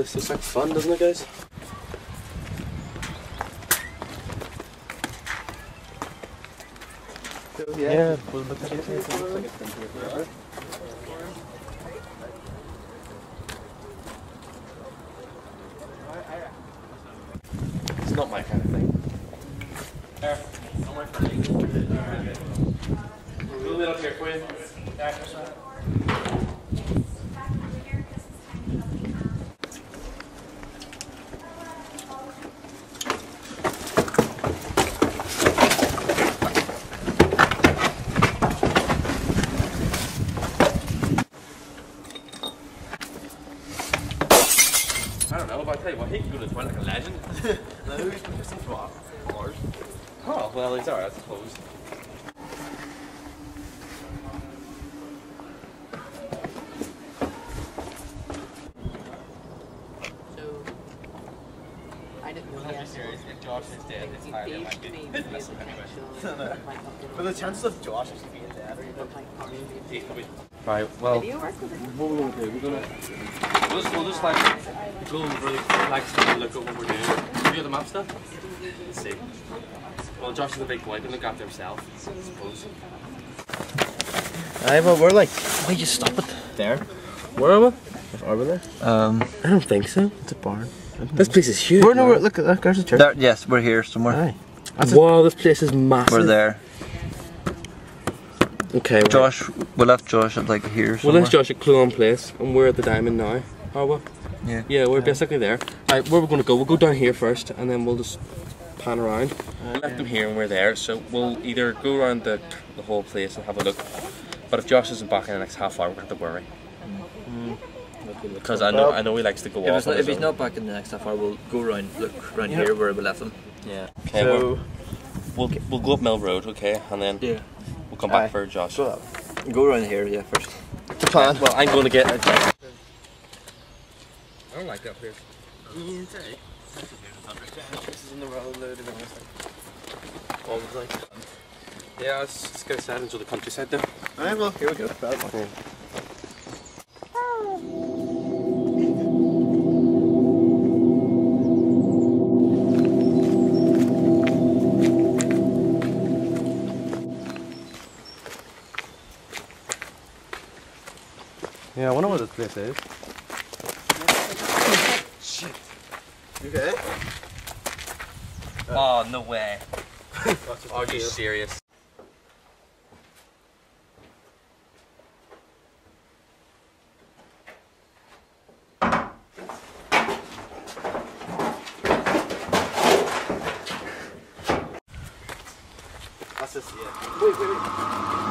Yeah, this, this looks like fun, doesn't it, guys? Yeah, well, but the looks like it's been here forever. It's not my kind of thing. There, not my friend. A little bit up here for don't know, but I tell you what, he can go to the toilet like a legend. No, he's been pissing for hours. Oh, well, he's alright, I suppose. I didn't know yet. serious, if Josh is dead, it's He highly beached me with real. But the chances of Josh actually being dead are He's probably... Right, well, Video work with it? what we're going to do, we're going to... We'll just, we'll just like go over, like, stop look at what we're doing. Do you have the map stuff? Let's see. Well, Josh is a big boy, can look after himself, I suppose. Aye, well, we're like, we just stop it there. Where are we? Are we there? Um, I don't think so. It's a barn. This place is huge. We're no, we're, look, look, there's a church. there, yes, we're here somewhere. Aye. Wow, this place is massive. We're there. Okay, right. Josh, we left Josh at like here Well, somewhere. that's Josh at Clown Place, and we're at the Diamond now. Oh, Are we? Yeah. Yeah, we're basically there. Right, where we're going to go? We'll go down here first, and then we'll just pan around. We left them here, and we're there. So we'll either go around the the whole place and have a look. But if Josh isn't back in the next half hour, we're going to have to worry. Because I know I know he likes to go If, off. it's not, if he's own. not back in the next half hour, we'll go around, look around here where we left him. Yeah. Okay, so, we'll we'll go up Mill Road, okay, and then Yeah. we'll come back Aye. for Josh. go that. Go around here, yeah, first. The plan. Well, I'm going to get. A I don't like that place. This in the road loaded and Always like. Yeah, let's, let's get aside into the countryside there. Alright, well, here we go. Yeah, I wonder what this place is. You okay? Oh, no way. Are you serious? That's just, yeah. Wait, wait, wait.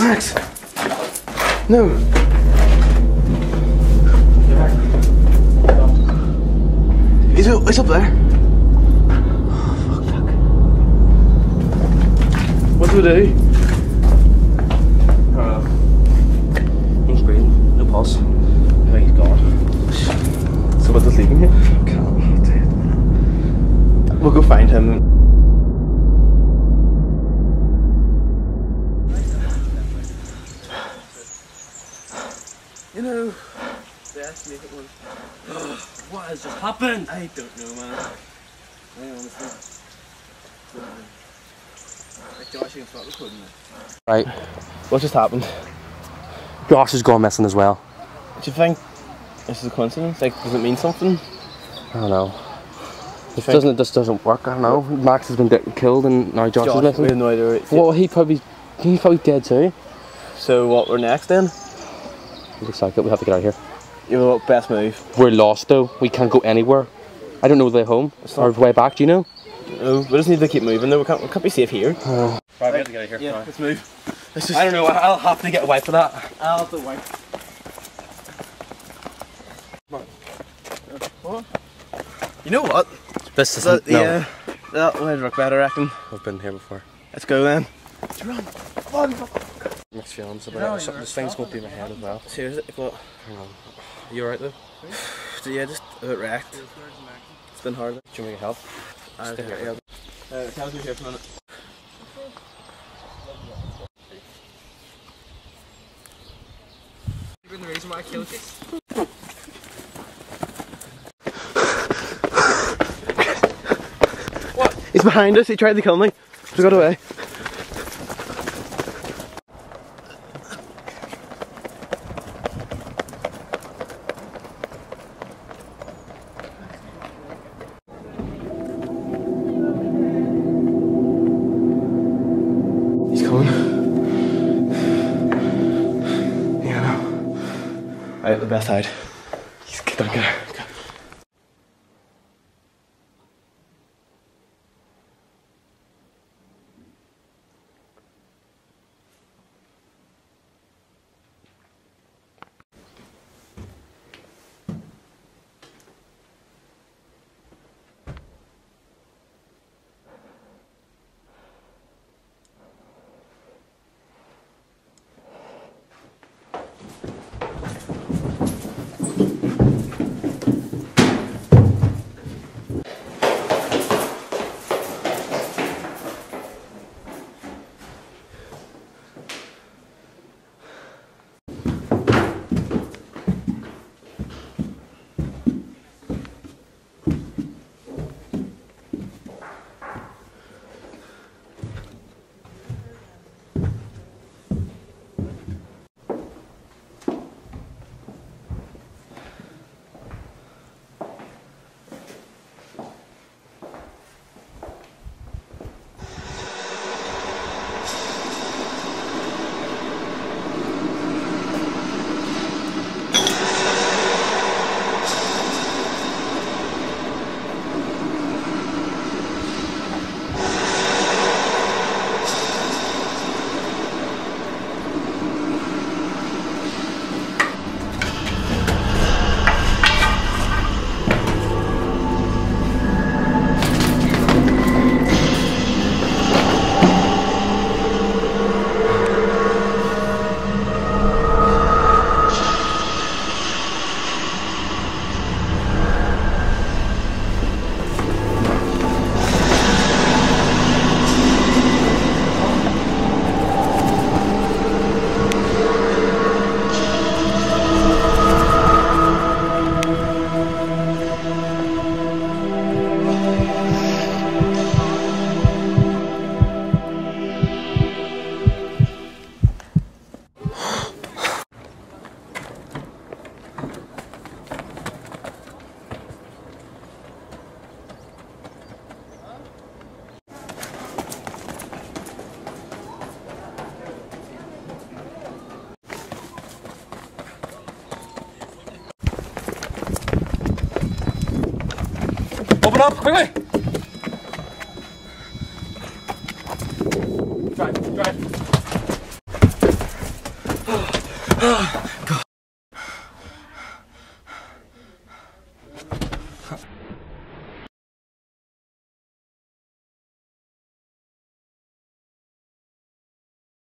Max! Max! No! He's, he's up there. What do we do? Uh, he's breathing, no pulse. I think he's gone. So we'll just leave him here? We'll go find him. You know, the estimated one. What has just happened? I don't know, man. I honestly. don't know. Like Josh, you start recording this. Right, what just happened? Josh has gone missing as well. Do you think this is a coincidence? Like, does it mean something? I don't know. This think- doesn't, just doesn't work, I don't know. Max has been killed and now Josh, is we missing. have no idea. Well, he probably He's probably dead too. So what? We're next then. Looks like it. We have to get out of here. You know what? Best move. We're lost though. We can't go anywhere. I don't know the way home It's or not- the way back. Do you know? No, we just need to keep moving. though. we can't. We can't be safe here. Oh. Right, we have to get out of here. Yeah, let's move. Let's just. I don't know. I'll have to get away for that. I'll have to wait. What? You know what? This That, isn't. no. Yeah. That would look better, I reckon. I've been here before. Let's go then. Mixed feelings about it. This thing's going to be in my head as well. Seriously, what? Hang on. You alright though? So yeah, just a bit wrecked. It's been hard. Do you want me to help? Uh, Stay here. yeah. Uh, tell us here for a minute. The reason why I killed you. What? He's behind us. He tried to kill me. He got away. Right, 啊快快